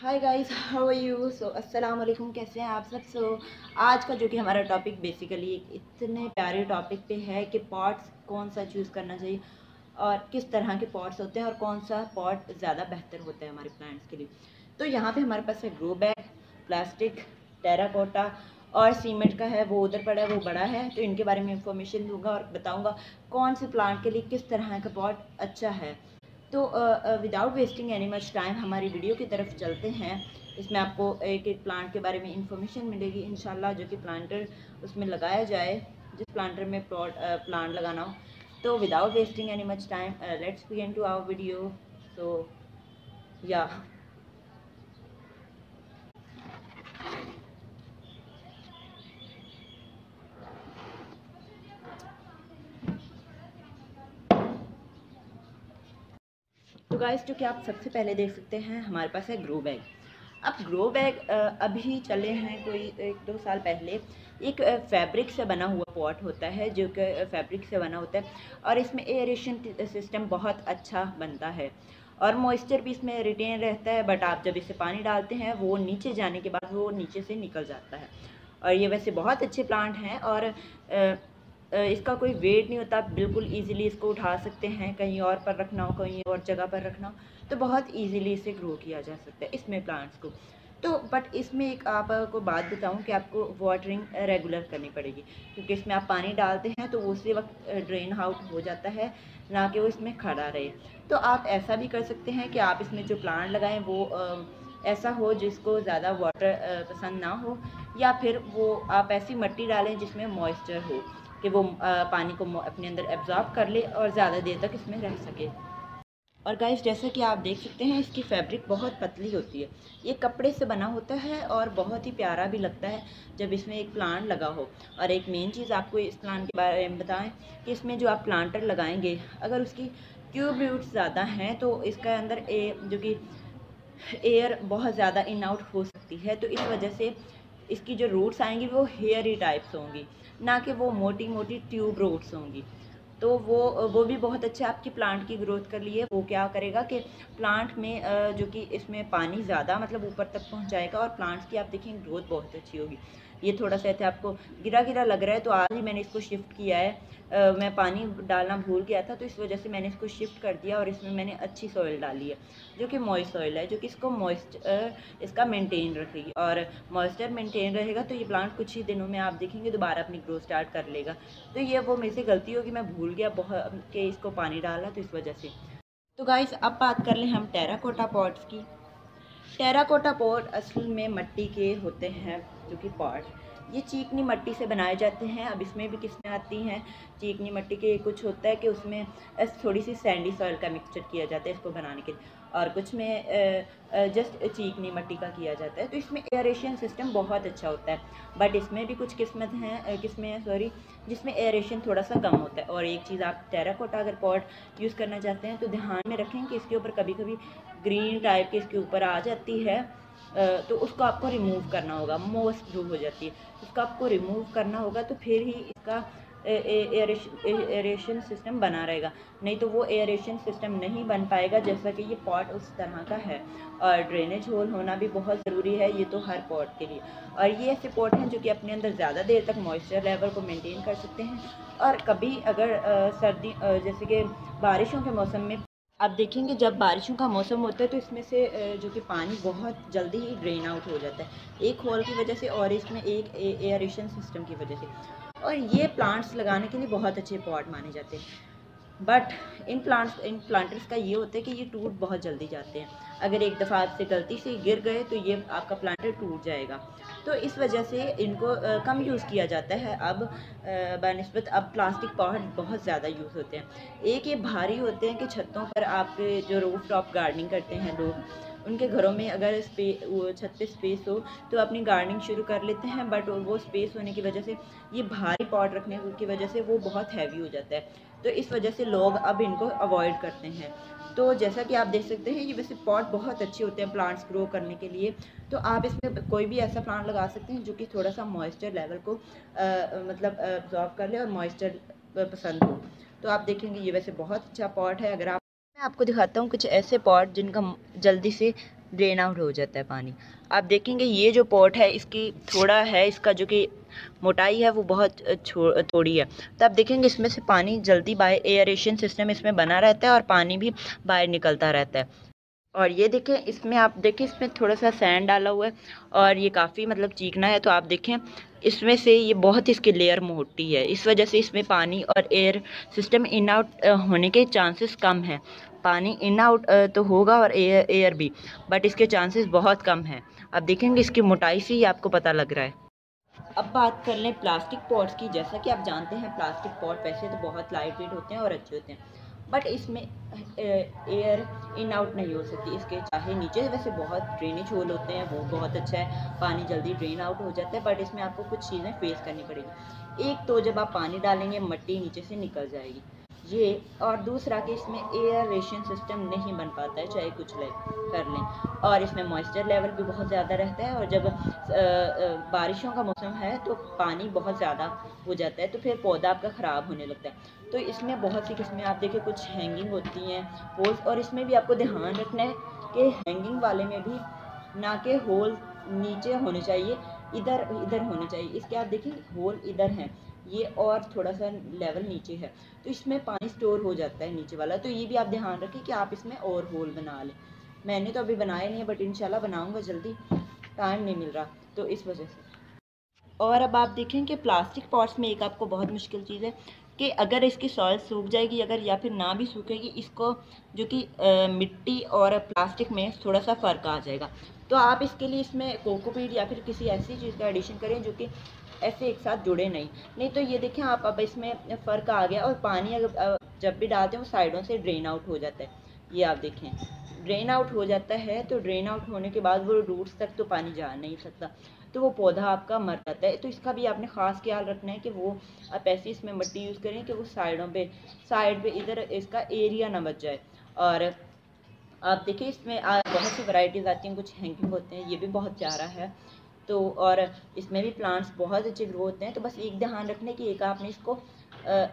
Hi guys how are you so अस्सलाम वालेकुम कैसे हैं आप सब? सो so, आज का जो कि हमारा टॉपिक बेसिकली एक इतने प्यारे टॉपिक पे है कि पॉट्स कौन सा चूज़ करना चाहिए और किस तरह के पॉट्स होते हैं और कौन सा पॉट ज़्यादा बेहतर होता है हमारे प्लांट्स के लिए। तो यहाँ पे हमारे पास है ग्रो बैग प्लास्टिक टेराकोटा और सीमेंट का है वो उधर पड़ा है वो बड़ा है। तो इनके बारे में इंफॉर्मेशन दूँगा और बताऊँगा कौन से प्लांट के लिए किस तरह का पॉट अच्छा है। तो without wasting any much time हमारी वीडियो की तरफ़ चलते हैं। इसमें आपको एक एक प्लांट के बारे में इंफॉर्मेशन मिलेगी इन जो कि प्लांटर उसमें लगाया जाए। जिस प्लांटर में प्लॉट प्लांट लगाना हो। तो without wasting any much time let's begin to our video so या तो गाइस जो कि आप सबसे पहले देख सकते हैं, हमारे पास है ग्रो बैग अब ग्रो बैग अभी चले हैं कोई एक दो साल पहले। एक फैब्रिक से बना हुआ पॉट होता है, जो कि फैब्रिक से बना होता है। और इसमें एयरेशन सिस्टम बहुत अच्छा बनता है। और मॉइस्चर भी इसमें रिटेन रहता है बट आप जब इसे पानी डालते हैं, वो नीचे जाने के बाद वो नीचे से निकल जाता है। और ये वैसे बहुत अच्छे प्लांट हैं और इसका कोई वेट नहीं होता बिल्कुल इजीली इसको उठा सकते हैं, कहीं और पर रखना हो, कहीं और जगह पर रखना हो तो बहुत इजीली इसे ग्रो किया जा सकता है इसमें प्लांट्स को। तो बट इसमें एक आपको बात बताऊँ कि आपको वाटरिंग रेगुलर करनी पड़ेगी, क्योंकि इसमें आप पानी डालते हैं तो उसी वक्त ड्रेन आउट हो जाता है, ना कि वो इसमें खड़ा रहे। तो आप ऐसा भी कर सकते हैं कि आप इसमें जो प्लांट लगाएँ, वो ऐसा हो जिसको ज़्यादा वाटर पसंद ना हो, या फिर वो आप ऐसी मिट्टी डालें जिसमें मॉइस्चर हो कि वो पानी को अपने अंदर एब्जॉर्ब कर ले और ज़्यादा देर तक इसमें रह सके। और गाइस जैसा कि आप देख सकते हैं, इसकी फैब्रिक बहुत पतली होती है। ये कपड़े से बना होता है और बहुत ही प्यारा भी लगता है जब इसमें एक प्लांट लगा हो। और एक मेन चीज़ आपको इस प्लांट के बारे में बताएँ कि इसमें जो आप प्लांटर लगाएँगे, अगर उसकी ट्यूब रूट्स ज़्यादा हैं तो इसका अंदर ए, जो कि एयर बहुत ज़्यादा इन आउट हो सकती है तो इस वजह से इसकी जो रूट्स आएँगी वो हेयर ही टाइप्स होंगी, ना कि वो मोटी मोटी ट्यूब रूट्स होंगी। तो वो वो भी बहुत अच्छा आपकी प्लांट की ग्रोथ कर लिए, वो क्या करेगा कि प्लांट में जो कि इसमें पानी ज़्यादा मतलब ऊपर तक पहुंचाएगा और प्लांट्स की आप देखें ग्रोथ बहुत अच्छी होगी। ये थोड़ा सा ऐसे आपको गिरा गिरा लग रहा है तो आज ही मैंने इसको शिफ्ट किया है। आ, मैं पानी डालना भूल गया था तो इस वजह से मैंने इसको शिफ्ट कर दिया और इसमें मैंने अच्छी सॉइल डाली है जो कि मॉइस्ट सॉइल है जो कि इसको मॉइस्चर इसका मेंटेन रखेगी। और मॉइस्चर मेंटेन रहेगा तो ये प्लांट कुछ ही दिनों में आप देखेंगे दोबारा अपनी ग्रोथ स्टार्ट कर लेगा। तो ये वो मेरे से गलती होगी मैं भूल गया बहुत कि इसको पानी डाला तो इस वजह से। तो गाइस अब बात कर लें हम टेराकोटा पॉट्स की। टेराकोटा पॉट असल में मट्टी के होते हैं जो कि पॉट। ये चीकनी मट्टी से बनाए जाते हैं। अब इसमें भी किस्में आती हैं? चीकनी मट्टी के कुछ होता है कि उसमें थोड़ी सी सैंडी सॉइल का मिक्सचर किया जाता है इसको बनाने के लिए। और कुछ में जस्ट चीकनी मट्टी का किया जाता है। तो इसमें एयरेशन सिस्टम बहुत अच्छा होता है। बट इसमें भी कुछ किस्मत हैं किस्में हैं सॉरी जिसमें एयरेशन थोड़ा सा कम होता है। और एक चीज़ आप टेराकोटा अगर पॉट यूज़ करना चाहते हैं तो ध्यान में रखें कि इसके ऊपर कभी कभी ग्रीन टाइप के इसके ऊपर आ जाती है। तो उसको आपको रिमूव करना होगा। मोस्ट प्रूव हो जाती है, उसको आपको रिमूव करना होगा तो फिर ही इसका एयरेशन सिस्टम बना रहेगा। नहीं तो वो एयरेशन सिस्टम नहीं बन पाएगा, जैसा कि ये पॉट उस तरह का है। और ड्रेनेज होल होना भी बहुत ज़रूरी है, ये तो हर पॉट के लिए। और ये ऐसे पॉट हैं जो कि अपने अंदर ज़्यादा देर तक मॉइस्चर लेवल को मेंटेन कर सकते हैं। और कभी अगर सर्दी जैसे कि बारिशों के मौसम में आप देखेंगे जब बारिशों का मौसम होता है तो इसमें से जो कि पानी बहुत जल्दी ही ड्रेन आउट हो जाता है। एक होल की वजह से और इसमें एक एयरेशन सिस्टम की वजह से। और ये प्लांट्स लगाने के लिए बहुत अच्छे पॉट माने जाते हैं। But in plants in planters का ये होता है कि ये टूट बहुत जल्दी जाते हैं। अगर एक दफ़ा आपसे गलती से गिर गए तो ये आपका प्लांटर टूट जाएगा। तो इस वजह से इनको आ, कम यूज़ किया जाता है। अब बनस्बत अब प्लास्टिक पॉट बहुत ज़्यादा यूज़ होते हैं। एक ये भारी होते हैं कि छतों पर आप जो रूफ टॉप गार्डनिंग करते हैं लोग उनके घरों में अगर स्पे छत पे स्पेस हो तो अपनी गार्डनिंग शुरू कर लेते हैं। बट वो स्पेस होने की वजह से ये भारी पॉट रखने की वजह से वो बहुत हैवी हो जाता है। तो इस वजह से लोग अब इनको अवॉइड करते हैं। तो जैसा कि आप देख सकते हैं ये वैसे पॉट बहुत अच्छे होते हैं प्लांट्स ग्रो करने के लिए। तो आप इसमें कोई भी ऐसा प्लांट लगा सकते हैं जो कि थोड़ा सा मॉइस्चर लेवल को आ, मतलब ऑब्जॉर्व कर ले और मॉइस्चर पसंद हो। तो आप देखेंगे ये वैसे बहुत अच्छा पॉट है। अगर आप मैं आपको दिखाता हूँ कुछ ऐसे पॉट जिनका जल्दी से ड्रेन आउट हो जाता है पानी। आप देखेंगे ये जो पॉट है इसकी थोड़ा है इसका जो कि मोटाई है, वो बहुत थोड़ी है। तो आप देखेंगे इसमें से पानी जल्दी बाय एयरेशन सिस्टम इसमें बना रहता है और पानी भी बाहर निकलता रहता है। और ये देखें, इसमें आप देखें, इसमें थोड़ा सा सैंड डाला हुआ है और ये काफ़ी मतलब चीकना है तो आप देखें, इसमें से ये बहुत इसकी लेयर मोटी है। इस वजह से इसमें पानी और एयर सिस्टम इन आउट होने के चांसेस कम हैं। पानी इन आउट तो होगा और एयर एयर भी बट इसके चांसेस बहुत कम हैं। अब देखेंगे इसकी मोटाई से ही आपको पता लग रहा है। अब बात कर लें प्लास्टिक पॉट्स की। जैसा कि आप जानते हैं, प्लास्टिक पॉट वैसे तो बहुत लाइट वेट होते हैं और अच्छे होते हैं। बट इसमें एयर इन आउट नहीं हो सकती। इसके चाहे नीचे, वैसे बहुत ड्रेनेज होल होते हैं, वो बहुत अच्छा है। पानी जल्दी ड्रेन आउट हो जाता है बट इसमें आपको कुछ चीज़ें फेस करनी पड़ेगी। एक तो जब आप पानी डालेंगे, मट्टी नीचे से निकल जाएगी। ये और दूसरा कि इसमें एयर रेशन सिस्टम नहीं बन पाता है चाहे कुछ ले कर लें। और इसमें मॉइस्चर लेवल भी बहुत ज़्यादा रहता है और जब आ, आ, बारिशों का मौसम है तो पानी बहुत ज़्यादा हो जाता है तो फिर पौधा आपका ख़राब होने लगता है। तो इसमें बहुत सी किस्में आप देखिए कुछ हैंगिंग होती हैं होल्स और इसमें भी आपको ध्यान रखना है कि हैंगिंग वाले में भी ना के होल नीचे होने चाहिए इधर इधर होने चाहिए। इसके आप देखिए होल इधर हैं। ये और थोड़ा सा लेवल नीचे है। तो इसमें पानी स्टोर हो जाता है नीचे वाला। तो ये भी आप ध्यान रखें कि आप इसमें और होल बना लें। मैंने तो अभी बनाया नहीं है बट इंशाल्लाह बनाऊँगा जल्दी। टाइम नहीं मिल रहा तो इस वजह से। और अब आप देखें कि प्लास्टिक पॉट्स में एक आपको बहुत मुश्किल चीज़ है कि अगर इसकी सॉइल सूख जाएगी अगर या फिर ना भी सूखेगी, इसको जो कि मिट्टी और प्लास्टिक में थोड़ा सा फ़र्क आ जाएगा। तो आप इसके लिए इसमें कोकोपीट या फिर किसी ऐसी चीज़ का एडिशन करें जो कि ऐसे एक साथ जुड़े नहीं। नहीं तो ये देखें आप अब इसमें फ़र्क आ गया और पानी अगर जब भी डालते हैं वो साइडों से ड्रेन आउट हो जाता है। ये आप देखें, ड्रेन आउट हो जाता है तो ड्रेन आउट होने के बाद वो रूट्स तक तो पानी जा नहीं सकता। तो वो पौधा आपका मर जाता है। तो इसका भी आपने ख़ास ख्याल रखना है कि वो आप ऐसी इसमें मिट्टी यूज़ करें कि वो साइडों पे, साइड पे इधर इसका एरिया ना बच जाए। और आप देखिए, इसमें बहुत सी वैरायटीज़ आती हैं। कुछ हैंगिंग होते हैं, ये भी बहुत प्यारा है। तो और इसमें भी प्लांट्स बहुत अच्छे ग्रो होते हैं तो बस एक ध्यान रखने की एक आपने इसको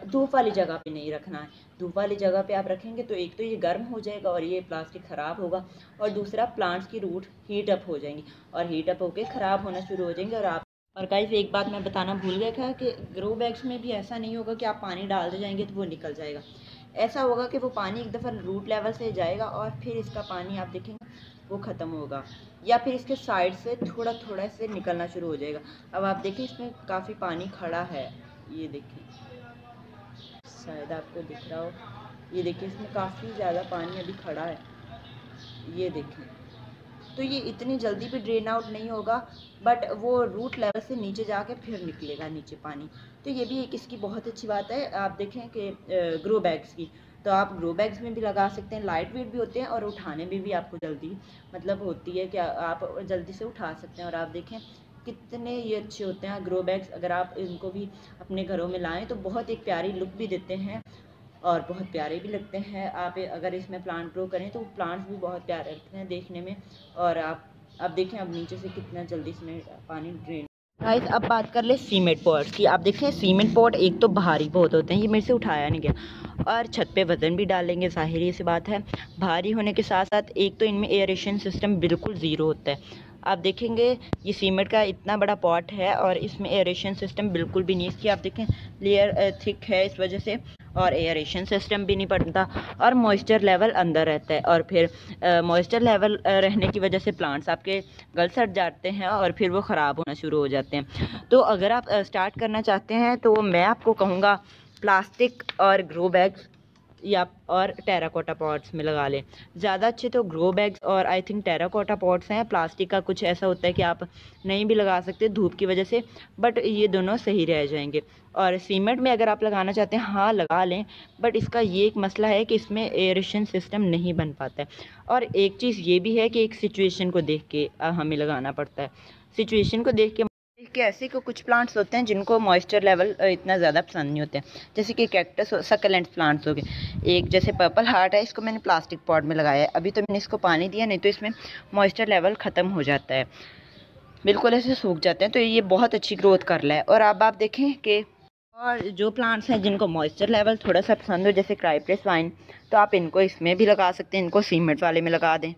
धूप वाली जगह पे नहीं रखना है। धूप वाली जगह पे आप रखेंगे तो एक तो ये गर्म हो जाएगा और ये प्लास्टिक ख़राब होगा और दूसरा प्लांट्स की रूट हीट अप हो जाएँगी और हीट अप होकर ख़राब होना शुरू हो जाएँगे और आप, और गाइस एक बात मैं बताना भूल गया था कि ग्रो बैग्स में भी ऐसा नहीं होगा कि आप पानी डालते जाएँगे तो वो निकल जाएगा। ऐसा होगा कि वो पानी एक दफ़ा रूट लेवल से जाएगा और फिर इसका पानी आप देखेंगे वो ख़त्म होगा। या फिर इसके साइड से थोड़ा थोड़ा से निकलना शुरू हो जाएगा। अब आप देखिए, इसमें काफ़ी पानी खड़ा है। ये देखिए। शायद आपको दिख रहा हो। ये देखिए, इसमें काफ़ी ज़्यादा पानी अभी खड़ा है। ये देखें तो ये इतनी जल्दी भी ड्रेन आउट नहीं होगा बट वो रूट लेवल से नीचे जाके फिर निकलेगा नीचे पानी। तो ये भी एक इसकी बहुत अच्छी बात है। आप देखें कि ग्रो बैग्स की। तो आप ग्रो बैग्स में भी लगा सकते हैं लाइट वेट भी होते हैं और उठाने में भी भी आपको जल्दी मतलब होती है कि आप जल्दी से उठा सकते हैं। और आप देखें कितने ये अच्छे होते हैं ग्रो बैग्स अगर आप इनको भी अपने घरों में लाएँ तो बहुत एक प्यारी लुक भी देते हैं और बहुत प्यारे भी लगते हैं। आप अगर इसमें प्लांट ग्रो करें तो प्लांट्स भी बहुत प्यारे लगते हैं देखने में और आप अब देखें अब नीचे से कितना जल्दी इसमें पानी ड्रेन गाइस अब बात कर ले सीमेंट पॉट की। आप देखें सीमेंट पॉट एक तो भारी बहुत होते हैं, ये मेरे से उठाया नहीं गया। और छत पे वज़न भी डालेंगे, ज़ाहिर सी बात है। भारी होने के साथ साथ एक तो इनमें एयरेशन सिस्टम बिल्कुल ज़ीरो होता है। आप देखेंगे, ये सीमेंट का इतना बड़ा पॉट है और इसमें एयरेशन सिस्टम बिल्कुल भी नहीं इसकी आप देखें लेयर थिक है इस वजह से और एयरेशन सिस्टम भी नहीं पड़ता और मॉइस्चर लेवल अंदर रहता है और फिर मॉइस्चर लेवल रहने की वजह से प्लांट्स आपके गल सट जाते हैं और फिर वो ख़राब होना शुरू हो जाते हैं। तो अगर आप स्टार्ट करना चाहते हैं तो मैं आपको कहूँगा प्लास्टिक और ग्रो बैग्स या और टेराकोटा पॉट्स में लगा लें। ज़्यादा अच्छे तो ग्रो बैग्स और आई थिंक टेराकोटा पॉट्स हैं। प्लास्टिक का कुछ ऐसा होता है कि आप नहीं भी लगा सकते धूप की वजह से बट ये दोनों सही रह जाएँगे। और सीमेंट में अगर आप लगाना चाहते हैं हाँ लगा लें बट इसका ये एक मसला है कि इसमें एयरेशन सिस्टम नहीं बन पाता है। और एक चीज़ ये भी है कि एक सिचुएशन को देख के हमें लगाना पड़ता है। सिचुएशन को देख के कि ऐसे को कुछ प्लांट्स होते हैं जिनको मॉइस्चर लेवल इतना ज़्यादा पसंद नहीं होते। जैसे कि कैक्टस सकलेंट प्लांट्स हो गए। एक जैसे पर्पल हार्ट है, इसको मैंने प्लास्टिक पॉट में लगाया है। अभी तो मैंने इसको पानी दिया, नहीं तो इसमें मॉइस्चर लेवल ख़त्म हो जाता है। बिल्कुल ऐसे सूख जाते हैं तो ये बहुत अच्छी ग्रोथ कर रहा है। और अब आप देखें कि और जो प्लांट्स हैं जिनको मॉइस्चर लेवल थोड़ा सा पसंद हो, जैसे क्राइप्रेस वाइन तो आप इनको इसमें भी लगा सकते हैं, इनको सीमेंट वाले में लगा दें।